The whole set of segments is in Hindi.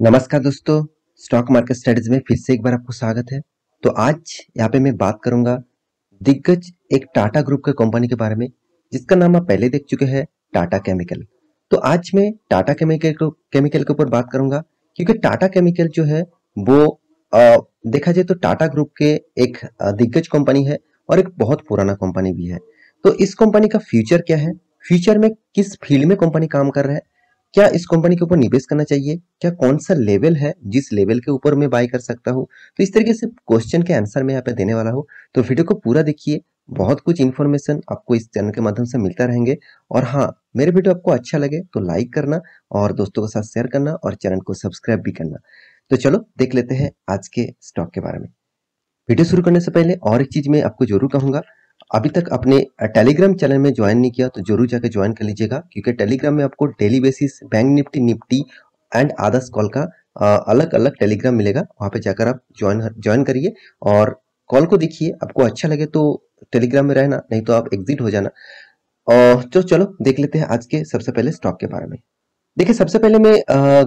नमस्कार दोस्तों स्टॉक मार्केट स्टडीज़ में फिर से एक बार आपको स्वागत है। तो आज यहाँ पे मैं बात करूँगा दिग्गज एक टाटा ग्रुप के कंपनी के बारे में जिसका नाम आप पहले देख चुके हैं टाटा केमिकल। तो आज मैं टाटा केमिकल को केमिकल के ऊपर बात करूँगा क्योंकि टाटा केमिकल जो है वो आ, देखा जाए तो टाटा ग्रुप के एक दिग्गज कंपनी है और एक बहुत पुराना कंपनी भी है। तो इस कंपनी का फ्यूचर क्या है? फ्यूचर में किस फ़ील्ड में कंपनी काम कर रहा है? क्या इस कंपनी के ऊपर निवेश करना चाहिए? क्या कौन सा लेवल है जिस लेवल के ऊपर मैं बाय कर सकता हूँ? तो इस तरीके से क्वेश्चन के आंसर मैं यहाँ पे देने वाला हूँ। तो वीडियो को पूरा देखिए। बहुत कुछ इन्फॉर्मेशन आपको इस चैनल के माध्यम से मिलता रहेंगे। और हाँ मेरे वीडियो आपको अच्छा लगे तो लाइक करना और दोस्तों के साथ शेयर करना और चैनल को सब्सक्राइब भी करना। तो चलो, देख लेते हैं आज के स्टॉक के बारे में। वीडियो शुरू करने से पहले और एक चीज़ मैं आपको ज़रूर कहूँगा। अभी तक अपने टेलीग्राम चैनल में ज्वाइन नहीं किया तो ज़रूर जाकर ज्वाइन कर लीजिएगा, क्योंकि टेलीग्राम में आपको daily basis bank Nifty Nifty and others call का अलग अलग टेलीग्राम मिलेगा, वहाँ पे जाकर आप ज्वाइन ज्वाइन करिए और कॉल को देखिए, आपको अच्छा लगे तो टेलीग्राम में रहना, नहीं तो आप एग्जिट हो जाना। और तो चलो, देख लेते हैं आज के सबसे पहले स्टॉक के बारे में। देखिए, सबसे पहले मैं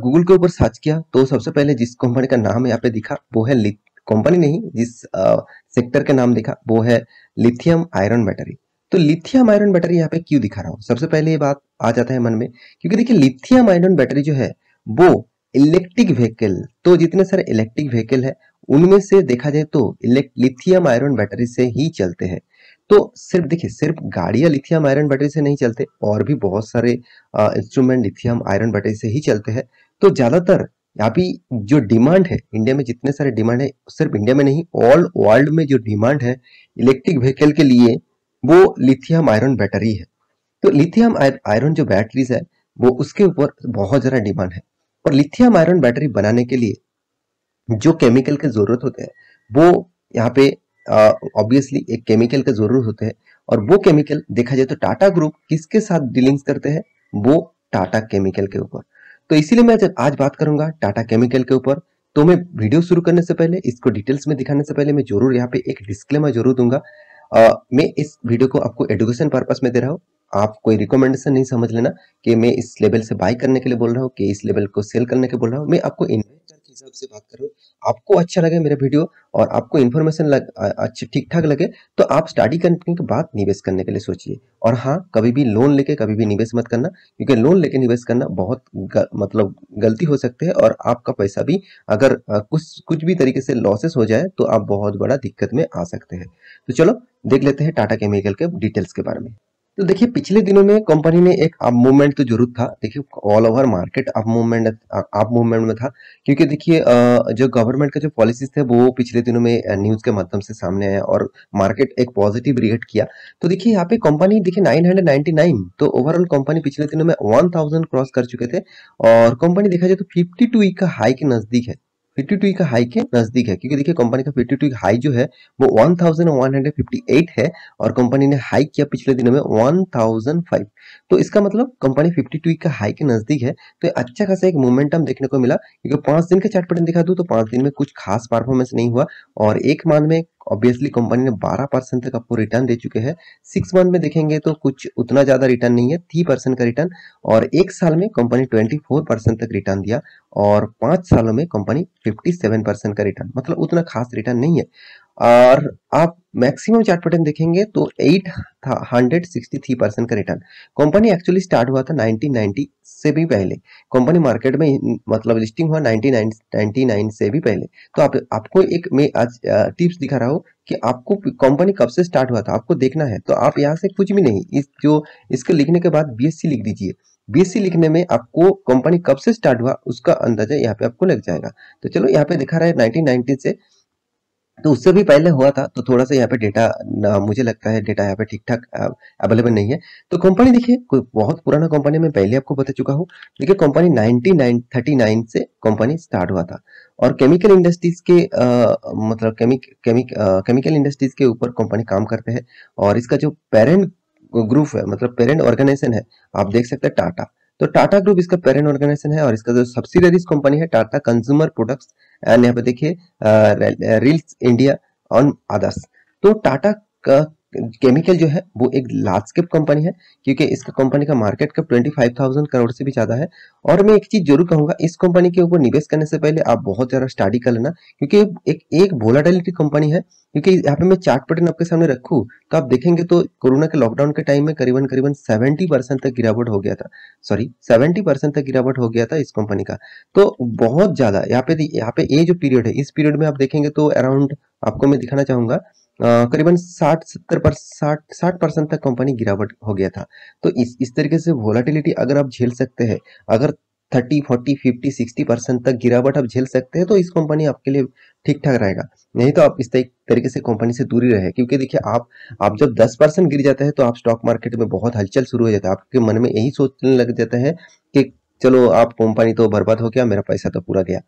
गूगल के ऊपर सर्च किया तो सबसे पहले जिस कंपनी का नाम यहाँ पे दिखा, वो है कंपनी नहीं जिस सेक्टर के नाम दिखा, वो है लिथियम आयरन बैटरी तो लिथियम आयरन बैटरी यहाँ पे क्यों दिखा रहा हूँ? सबसे पहले ये बात आ जाता है मन में, क्योंकि देखिए लिथियम आयरन बैटरी जो है, वो इलेक्ट्रिक व्हीकल तो जितने सारे इलेक्ट्रिक व्हीकल है, उनमें से देखा जाए तो लिथियम आयरन बैटरी से ही चलते हैं। तो सिर्फ़, देखिए, सिर्फ़ गाड़ियाँ लिथियम आयरन बैटरी से नहीं चलते, और भी बहुत सारे इंस्ट्रूमेंट लिथियम आयरन बैटरी से ही चलते हैं। तो ज़्यादातर पे जो डिमांड है इंडिया में जितने सारे डिमांड है, सिर्फ़ इंडिया में नहीं ऑल वर्ल्ड में जो डिमांड है इलेक्ट्रिक व्हीकल के लिए, वो लिथियम आयरन बैटरी है। तो लिथियम आयरन जो बैटरीज है, वो उसके ऊपर बहुत ज़्यादा डिमांड है। और लिथियम आयरन बैटरी बनाने के लिए जो केमिकल के ज़रूरत होते हैं, वो यहाँ पे ऑब्वियसली एक केमिकल के ज़रूरत होते हैं। और वो केमिकल देखा जाए तो टाटा ग्रुप किसके साथ डीलिंग्स करते हैं? वो टाटा केमिकल के ऊपर। तो इसीलिए मैं आज बात करूँगा टाटा केमिकल के ऊपर तो मैं वीडियो शुरू करने से पहले इसको डिटेल्स में दिखाने से पहले मैं ज़रूर यहाँ पे एक डिस्क्लेमर ज़रूर दूँगा। आ, मैं इस वीडियो को आपको एडुकेशन पर्पज में दे रहा हूँ। आप कोई रिकमेंडेशन नहीं समझ लेना कि मैं इस लेवल से बाय करने के लिए बोल रहा हूँ कि इस लेवल को सेल करने के बोल रहा हूँ। मैं आपको इन्वेस्टर के हिसाब से बात कर। आपको अच्छा लगे मेरा वीडियो और आपको इन्फॉर्मेशन लग अच्छे ठीक ठाक लगे तो आप स्टडी करने के बाद निवेश करने के लिए सोचिए। और हाँ कभी भी लोन लेके कभी भी निवेश मत करना क्योंकि लोन लेके निवेश करना बहुत ग, मतलब गलती हो सकती है और आपका पैसा भी अगर कुछ कुछ भी तरीके से लॉसेस हो जाए तो आप बहुत बड़ा दिक्कत में आ सकते हैं। तो चलो देख लेते हैं टाटा केमिकल के डिटेल्स के बारे में। तो देखिए, पिछले दिनों में कंपनी ने एक अप मूवमेंट तो ज़रूर था। देखिए all over market up movement up movement में था। क्योंकि देखिए जो गवर्नमेंट का जो पॉलिसीज़ थे, वो पिछले दिनों में न्यूज़ के माध्यम से सामने आया और मार्केट एक पॉजिटिव रिएक्ट किया। तो देखिए, यहाँ पे कंपनी देखिए 999 तो ओवरऑल कंपनी पिछले दिनों में 1000 क्रॉस कर चुके थे। और कंपनी देखा जाए तो 52 वीक का हाई के नज़दीक है। 52 का हाई के नज़दीक है, क्योंकि देखिए कंपनी का 52 हाई जो है, वो 1158 है और कंपनी ने हाई किया पिछले दिनों में 1005 तो इसका मतलब कंपनी 52 का हाई के नज़दीक है तो अच्छा खासा एक मोमेंटम देखने को मिला, क्योंकि पाँच दिन का चार्ट पैटर्न दिखा दू तो पाँच दिन में कुछ खास परफॉर्मेंस नहीं हुआ, और एक माह में ऑब्वियसली कंपनी ने 12 परसेंट तक आपको रिटर्न दे चुके हैं। सिक्स मंथ में देखेंगे तो कुछ उतना ज़्यादा रिटर्न नहीं है थ्री परसेंट का रिटर्न और एक साल में कंपनी 24 परसेंट तक रिटर्न दिया और पाँच सालों में कंपनी 57 परसेंट का रिटर्न मतलब उतना खास रिटर्न नहीं है। और आप मैक्सिमम चार्ट पैटर्न देखेंगे तो 863 परसेंट का रिटर्न कंपनी एक्चुअली स्टार्ट हुआ था 1990 से भी पहले. कंपनी मार्केट में मतलब लिस्टिंग हुआ 99 से भी पहले. तो आप, आपको एक मैं आज टिप्स दिखा रहा हूँ कि आपको कंपनी कब से स्टार्ट हुआ था, आपको देखना है. तो आप यहाँ से कुछ भी नहीं, इस जो, इसके लिखने के बाद बीएससी लिख दीजिए. बीएससी लिखने में आपको कंपनी कब से स्टार्ट हुआ, उसका अंदाज़ा यहाँ पे आपको लग जाएगा. तो चलो यहाँ पे दिखा रहा है 1990 से. तो उससे भी पहले हुआ था तो थोड़ा सा यहाँ पे डेटा मुझे लगता है डेटा यहाँ पे ठीक ठाक अवेलेबल नहीं है। तो कंपनी देखिए कोई बहुत पुराना कंपनी में पहले आपको बता चुका हूँ। देखिए कंपनी 1939 से कंपनी स्टार्ट हुआ था। और केमिकल इंडस्ट्रीज़ के आ, मतलब केमिक केमिक केमिकल इंडस्ट्रीज़ के ऊपर कंपनी काम करते हैं। और इसका जो पेरेंट ग्रुप है मतलब पेरेंट ऑर्गेनाइजेशन है आप देख सकते हैं टाटा तो टाटा ग्रुप इसका पेरेंट ऑर्गेनाइजेशन है और इसका जो सब्सिडरीज कंपनी है, टाटा कंज्यूमर प्रोडक्ट्स एंड यहाँ पे देखिए रील्स इंडिया ऑन अदर्स तो टाटा केमिकल जो है वो एक लार्ज कैप कंपनी है क्योंकि इसका कंपनी का मार्केट कैप 25,000 करोड़ से भी ज़्यादा है। और मैं एक चीज़ ज़रूर कहूँगा इस कंपनी के ऊपर निवेश करने से पहले आप बहुत ज़्यादा स्टडी कर लेना क्योंकि एक एक वोलाटिलिटी कंपनी है क्योंकि यहाँ पे मैं चार्ट पैटर्न आपके सामने रखू तो आप देखेंगे तो कोरोना के लॉकडाउन के टाइम में करीबन करीबन सेवेंटी परसेंट तक गिरावट हो गया था। सॉरी सेवेंटी परसेंट तक गिरावट हो गया था इस कंपनी का। तो बहुत ज़्यादा यहाँ पे यहाँ पे ये जो पीरियड है इस पीरियड में आप देखेंगे तो अराउंड आपको मैं दिखाना चाहूँगा करीबन 60 70 पर 60 60 परसेंट तक कंपनी गिरावट हो गया था। तो इस इस तरीके से वोलाटिलिटी अगर आप झेल सकते हैं, अगर 30 40 50 60 परसेंट तक गिरावट आप झेल सकते हैं तो इस कंपनी आपके लिए ठीक ठाक रहेगा। नहीं तो आप इस तरीके से कंपनी से दूरी रहे, क्योंकि देखिए आप आप जब 10 परसेंट गिर जाते हैं तो आप स्टॉक मार्केट में बहुत हलचल शुरू हो जाता है। आपके मन में यही सोचने लग जाता है कि चलो, आप कंपनी तो बर्बाद हो गया, मेरा पैसा तो पूरा गया।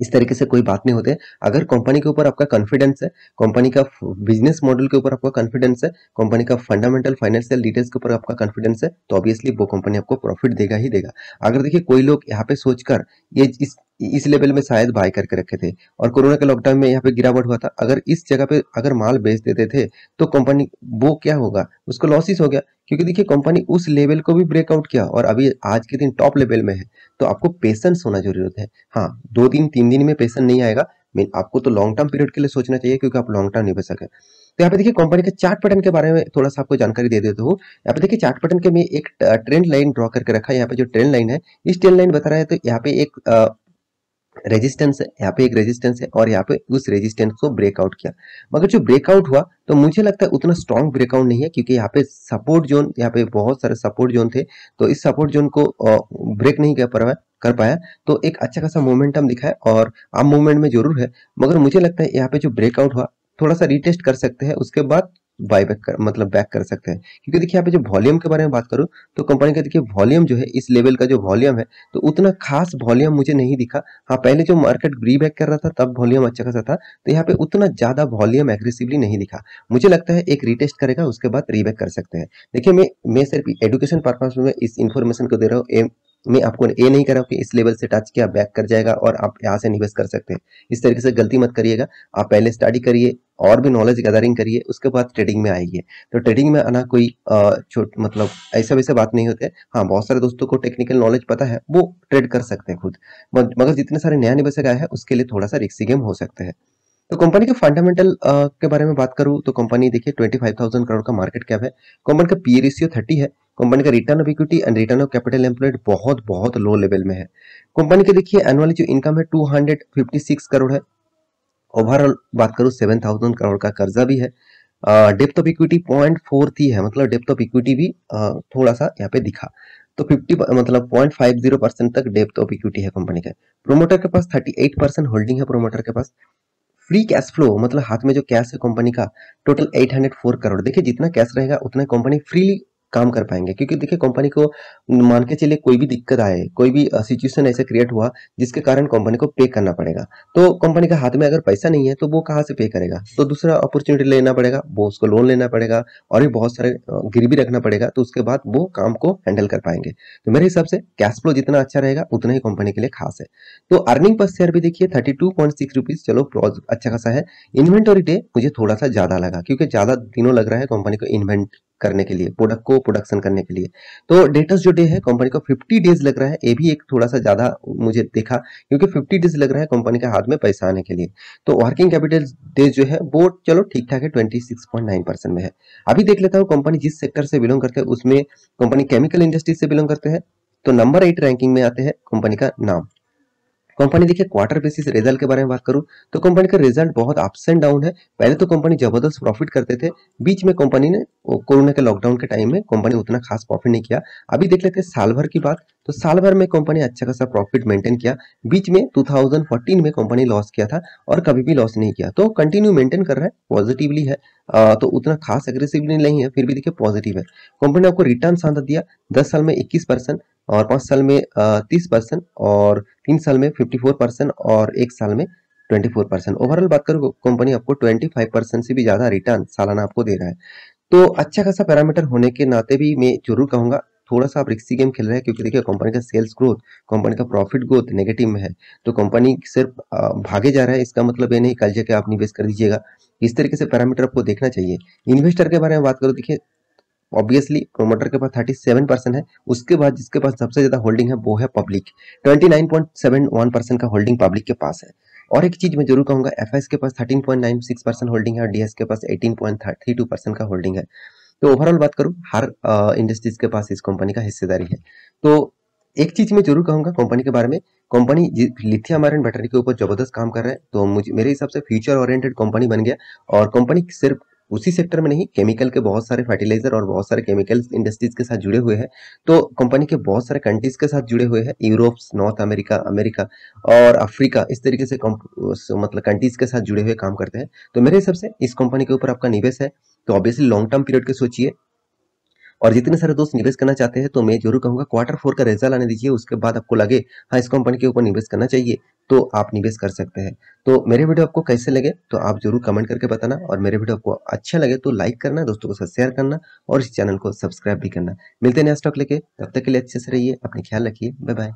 इस तरीके से कोई बात नहीं होते अगर कंपनी के ऊपर आपका कॉन्फिडेंस है कंपनी का बिज़नेस मॉडल के ऊपर आपका कॉन्फिडेंस है कंपनी का फंडामेंटल फाइनेंशियल डिटेल्स के ऊपर आपका कॉन्फिडेंस है तो ऑब्वियसली वो कंपनी आपको प्रॉफिट देगा ही देगा। अगर देखिए कोई लोग यहाँ पे सोचकर ये इस इस लेवल में शायद बाय करके रखे थे। और कोरोना के लॉकडाउन में यहाँ पे गिरावट हुआ था। अगर इस जगह पे अगर माल बेच देते थे तो कंपनी वो क्या होगा? उसको लॉसिस हो गया। क्योंकि देखिए कंपनी उस लेवल को भी ब्रेकआउट किया और अभी आज के दिन टॉप लेवल में है। तो आपको पेशेंस होना ज़रूरत है। हाँ दो दिन, तीन दिन में पेशेंस नहीं आएगा। मीन आपको तो लॉन्ग टर्म पीरियड के लिए सोचना चाहिए क्योंकि आप लॉन्ग टर्म नहीं बच सके। तो यहाँ पे देखिए कंपनी के चार्ट पैटर्न के बारे में थोड़ा सा आपको जानकारी दे देता हूँ। यहाँ पे देखिए चार्ट पैटर्न के में एक ट्रेंड लाइन ड्रॉ करके रखा है। यहाँ पे जो ट्रेंड लाइन है, इस ट्रेंड लाइन बता रहा है तो यहाँ पे एक रेजिस्टेंस है, यहाँ पे एक रेजिस्टेंस है और यहाँ पे उस रेजिस्टेंस को ब्रेकआउट किया। मगर जो ब्रेकआउट हुआ तो मुझे लगता है उतना स्ट्रॉन्ग ब्रेकआउट नहीं है क्योंकि यहाँ पे सपोर्ट जोन यहाँ पे बहुत सारे सपोर्ट जोन थे तो इस सपोर्ट जोन को ब्रेक नहीं कर पाया कर पाया। तो एक अच्छा खासा मोमेंटम दिखा है और आम मूवमेंट में ज़रूर है, मगर मुझे लगता है यहाँ पे जो ब्रेकआउट हुआ, थोड़ा सा रिटेस्ट कर सकते हैं, उसके बाद बाय बैक कर मतलब बैक कर सकते हैं। क्योंकि देखिए यहाँ पे जो वॉल्यूम के बारे में बात करूँ तो कंपनी का देखिए वॉल्यूम जो है, इस लेवल का जो वॉल्यूम है तो उतना खास वॉल्यूम मुझे नहीं दिखा। हाँ पहले जो मार्केट री बैक कर रहा था, तब वॉल्यूम अच्छा खासा था तो यहाँ पे उतना ज़्यादा वॉल्यूम एग्रेसिवली नहीं दिखा। मुझे लगता है एक रिटेस्ट करेगा, उसके बाद रीबैक कर सकते हैं। देखिए, मैं मैं सिर्फ़ एडुकेशन पर्पज में इस इन्फॉर्मेशन को दे रहा हूँ मैं आपको ये नहीं कर रहा हूँ कि इस लेवल से टच किया बैक कर जाएगा और आप यहाँ से निवेश कर सकते हैं। इस तरीके से गलती मत करिएगा। आप पहले स्टडी करिए, और भी नॉलेज गैदरिंग करिए, उसके बाद ट्रेडिंग में आइए। तो ट्रेडिंग में आना कोई छोट मतलब ऐसा वैसे बात नहीं होते हाँ। बहुत सारे दोस्तों को टेक्निकल नॉलेज पता है, वो ट्रेड कर सकते हैं खुद। मगर जितने सारे नया निवेशक आए हैं, उसके लिए थोड़ा सा रिक्सी गेम हो सकते हैं। तो कंपनी के फंडामेंटल के बारे में बात करूँ तो कंपनी देखिए 25,000 करोड़ का मार्केट कैप है। कंपनी का पी रेशियो 30 है। कंपनी का return of equity and return of capital employed बहुत बहुत लो लेवल में है। कंपनी के देखिए एनुअली जो इनकम है 256 करोड़ है। ओवरऑल बात करूँ 7000 करोड़ का कर्जा भी है। डेप्थ ऑफ़ इक्विटी पॉइंट फोर थी है। मतलब डेप्थ ऑफ़ इक्विटी भी आ, थोड़ा सा यहाँ पे दिखा। तो 50 मतलब पॉइंट फाइव ज़ीरो परसेंट तक डेप्थ ऑफ़ इक्विटी है कंपनी का। प्रोमोटर के पास 38 परसेंट होल्डिंग है प्रोमोटर के पास। फ्री कैश फ्लो मतलब हाथ में जो कैश है कंपनी का टोटल 804 करोड़ देखिए, जितना कैश रहेगा, उतना कंपनी फ्रीली काम कर पाएँगे। क्योंकि देखिए कंपनी को मान के चलिए, कोई भी दिक्कत आए, कोई भी सिचुएशन ऐसे क्रिएट हुआ, जिसके कारण कंपनी को पे करना पड़ेगा। तो कंपनी के हाथ में अगर पैसा नहीं है तो वो कहाँ से पे करेगा? तो दूसरा अपॉर्चुनिटी लेना पड़ेगा, वो उसको लोन लेना पड़ेगा, और भी बहुत सारे गिरवी रखना पड़ेगा तो उसके बाद वो काम को हैंडल कर पाएँगे। तो मेरे हिसाब से कैश फ्लो जितना अच्छा रहेगा, उतना ही कंपनी के लिए खास है। तो अर्निंग पर शेयर भी देखिए thirty two point six rupees चलो अच्छा खासा है। इन्वेंटोरी डे मुझे थोड़ा सा ज़्यादा लगा, क्योंकि ज़्यादा दिनों लग रहा है कंपनी को इन्वेंट करने के लिए प्रोडक्ट को प्रोडक्शन करने के लिए। तो डेटस जो डे है कंपनी को 50 डेज़ लग रहा है, ये भी एक थोड़ा सा ज़्यादा मुझे देखा, क्योंकि 50 डेज़ लग रहा है कंपनी के हाथ में पैसा आने के लिए। तो वर्किंग कैपिटल डेज़ जो है, वो चलो ठीक ठाक है ट्वेंटी परसेंट में है। अभी देख लेता हूँ कंपनी जिस सेक्टर से बिलोंग करते हैं, उसमें कंपनी केमिकल इंडस्ट्री से बिलोंग करते हैं तो नंबर एट रैंकिंग में आते हैं कंपनी का नाम। कंपनी देखिए क्वार्टर बेसिस रिज़ल्ट के बारे में बात करूँ तो कंपनी का रिज़ल्ट बहुत अप्स एंड डाउन है। पहले तो कंपनी ज़बरदस्त प्रॉफिट करते थे। बीच में कंपनी ने कोरोना के लॉकडाउन के टाइम में कंपनी उतना खास प्रॉफिट नहीं किया। अभी देख लेते हैं, साल भर की बात तो साल भर में कंपनी अच्छा खासा प्रॉफिट मेंटेन किया। बीच में 2014 में कंपनी लॉस किया था और कभी भी लॉस नहीं किया। तो कंटिन्यू मेंटेन कर रहा है पॉजिटिवली है। आ, तो उतना खास एग्रेसिवली नहीं है फिर भी देखिए पॉजिटिव है। कंपनी ने आपको रिटर्न शानदार दिया दस साल में इक्कीस परसेंट और पाँच साल में तीस परसेंट और तीन साल में फिफ्टी फोर परसेंट और एक साल में ट्वेंटी फोर परसेंट। ओवरऑल बात करूँ कंपनी आपको ट्वेंटी फाइव परसेंट से भी ज़्यादा रिटर्न सालाना आपको दे रहा है। तो अच्छा खासा पैरामीटर होने के नाते भी मैं ज़रूर कहूँगा थोड़ा सा आप रिक्सी गेम खेल रहे हैं, क्योंकि देखिए कंपनी का सेल्स ग्रोथ कंपनी का प्रॉफिट ग्रोथ नेगेटिव में है तो कंपनी सिर्फ़ भागे जा रहा है, इसका मतलब ये नहीं कल जाके आप निवेश कर दीजिएगा। इस तरीके से पैरामीटर आपको देखना चाहिए। इन्वेस्टर के बारे में बात करो, देखिए ऑब्वियसली प्रोमोटर के पास 37 परसेंट है, उसके बाद जिसके पास सबसे ज़्यादा होल्डिंग है, वो है पब्लिक 29.71 परसेंट का होल्डिंग पब्लिक के पास है। और एक चीज़ मैं ज़रूर कहूँगा एफ़ के पास 13.96 परसेंट होल्डिंग है और डीएस के पास 18.32 परसेंट का होल्डिंग है। तो ओवरऑल बात करूँ, हर इंडस्ट्रीज़ के पास इस कंपनी का हिस्सेदारी है। तो एक चीज़ मैं ज़रूर कहूँगा कंपनी के बारे में कंपनी लिथियम आयरन बैटरी के ऊपर ज़बरदस्त काम कर रहा है तो मुझे, मेरे हिसाब से फ्यूचर ओरिएंटेड कंपनी बन गया और कंपनी सिर्फ़ उसी सेक्टर में नहीं केमिकल के बहुत सारे फर्टिलाइज़र और बहुत सारे केमिकल इंडस्ट्रीज़ के साथ जुड़े हुए हैं। तो कंपनी के बहुत सारे कंट्रीज़ के साथ जुड़े हुए हैं यूरोप नॉर्थ अमेरिका अमेरिका और अफ्रीका इस तरीके से मतलब कंट्रीज़ के साथ जुड़े हुए काम करते हैं। तो मेरे हिसाब से इस कंपनी के ऊपर आपका निवेश है तो ऑब्वियसली लॉन्ग टर्म पीरियड के सोचिए। और जितने सारे दोस्त निवेश करना चाहते हैं तो मैं ज़रूर कहूँगा क्वार्टर फोर का रिज़ल्ट आने दीजिए, उसके बाद आपको लगे हाँ इस कंपनी के ऊपर निवेश करना चाहिए तो आप निवेश कर सकते हैं। तो मेरे वीडियो आपको कैसे लगे तो आप ज़रूर कमेंट करके बताना, और मेरे वीडियो आपको अच्छा लगे तो लाइक करना, दोस्तों के साथ शेयर करना, और इस चैनल को सब्सक्राइब भी करना। मिलते हैं नया स्टॉक लेके, तब तक के लिए अच्छे से रहिए, अपने ख्याल रखिए बाय बाय